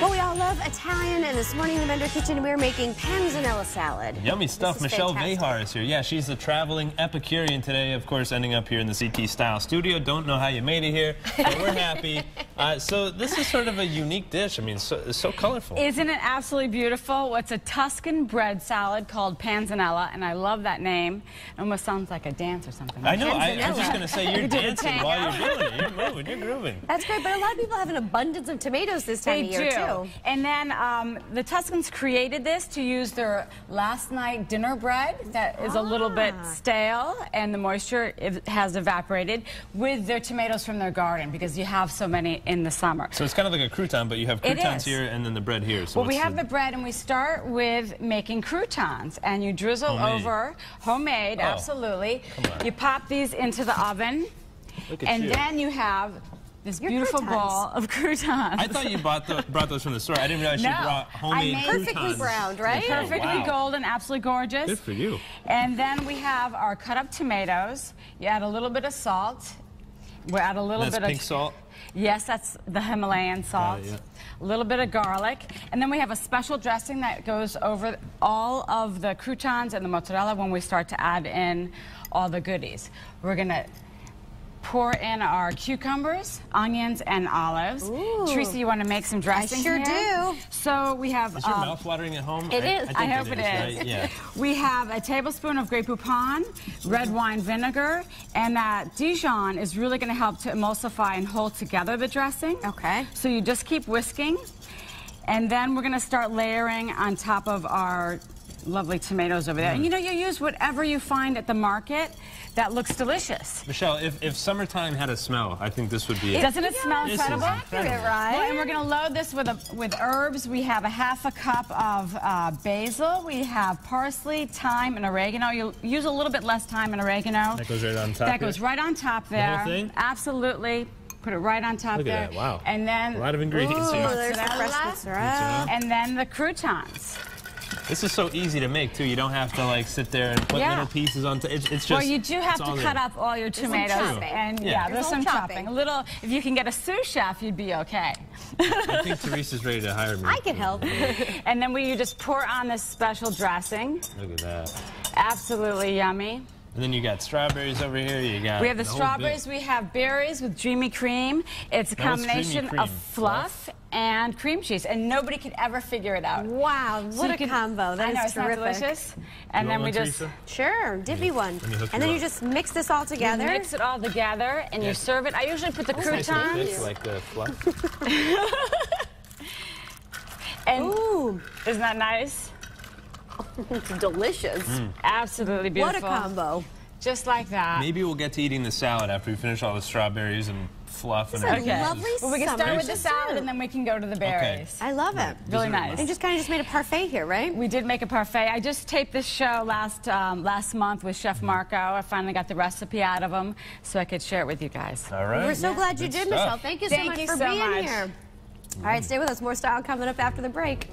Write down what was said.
Well, we all love Italian, and this morning in the Bender Kitchen, we're making panzanella salad. Yummy stuff. Michelle fantastic. Vehar is here. Yeah, she's the traveling Epicurean today, of course, ending up here in the CT Style studio. Don't know how you made it here, but we're happy. Uh, so this is sort of a unique dish. I mean, so, it's so colorful. Isn't it absolutely beautiful? It's a Tuscan bread salad called panzanella, and I love that name. It almost sounds like a dance or something. I know. I, I was just going to say, you're You did a dancing while you're doing it. You're moving. You're grooving. That's great, but a lot of people have an abundance of tomatoes this time They of year, do. too. And then um, the Tuscans created this to use their last night dinner bread that is a little bit Ah. stale and the moisture ev- has evaporated with their tomatoes from their garden because you have so many in the summer. So it's kind of like a crouton, but you have croutons here and then the bread here. So Well, we have the bread and we start with making croutons and you drizzle Homemade. over, homemade, Oh, absolutely. come on. You pop these into the oven Look at and you. then you have this Your beautiful croutons. ball of croutons. I thought you bought, the, brought those from the store. I didn't realize No, you brought I homemade made- croutons. Perfectly browned, right? Oh, Perfectly wow. golden, absolutely gorgeous. Good for you. And then we have our cut up tomatoes. You add a little bit of salt. We add a little That's bit pink of salt. Yes, that's the Himalayan salt. it, yeah. A little bit of garlic. And then we have a special dressing that goes over all of the croutons and the mozzarella when we start to add in all the goodies. We're going to pour in our cucumbers, onions, and olives. Ooh. Teresa, you want to make some dressing sure here? do. So we have... Is your um, mouth watering at home? It I, is. I, I hope it is. right? Yeah. We have a tablespoon of Grey Poupon, red wine vinegar, and that Dijon is really going to help to emulsify and hold together the dressing. Okay. So you just keep whisking, and then we're going to start layering on top of our lovely tomatoes over there. And you know, you use whatever you find at the market that looks delicious. Michelle, if, if summertime had a smell, I think this would be it. Doesn't it smell This is incredible? incredible. right? Well, and we're going to load this with, a, with herbs. We have a half a cup of uh, basil. We have parsley, thyme, and oregano. You use a little bit less thyme and oregano. That goes right on top That here? goes right on top there. whole thing? Absolutely. Put it right on top Look at there. that, wow. And then A lot of ingredients Ooh, here. there's the fresh Mozzarella. mozzarella. and then the croutons. This is so easy to make too. You don't have to like sit there and put Yeah. little pieces on. T- it's, it's just. well, you do have to cut there. up all your tomatoes, chopping. and Yeah. yeah, There's there's a some little chopping. chopping. A little. If you can get a sous chef, you'd be okay. I think Teresa's ready to hire me. I can help. And then we you just pour on this special dressing. Look at that. Absolutely yummy. And then you got strawberries over here. You got. We have the whole strawberries, we have berries with dreamy cream. It's a Now, combination cream? of fluff and cream cheese, and nobody could ever figure it out. Wow, what you a can- combo. That I is know, it's terrific. delicious. And You then we just Teresa? Sure, dip me one. Let me And you then you just mix this all together. mix it all together and Yeah. you serve it. I usually put the It's nice and croutons thick, like the fluff. and Ooh, isn't that nice? it's delicious. Mm. Absolutely beautiful. What a combo. Just like that. Maybe we'll get to eating the salad after we finish all the strawberries and fluff and This is a everything. Okay. lovely Well, we can start with the salad dessert. and then we can go to the berries. I love it. Really Dessert nice. And just kind of just made a parfait here, right? We did make a parfait. I just taped this show last um, last month with Chef Marco. I finally got the recipe out of him so I could share it with you guys. All right. We're so glad you Good did, stuff. Michelle. Thank you so Thank much you for so being much. here. All right, stay with us. More style coming up after the break.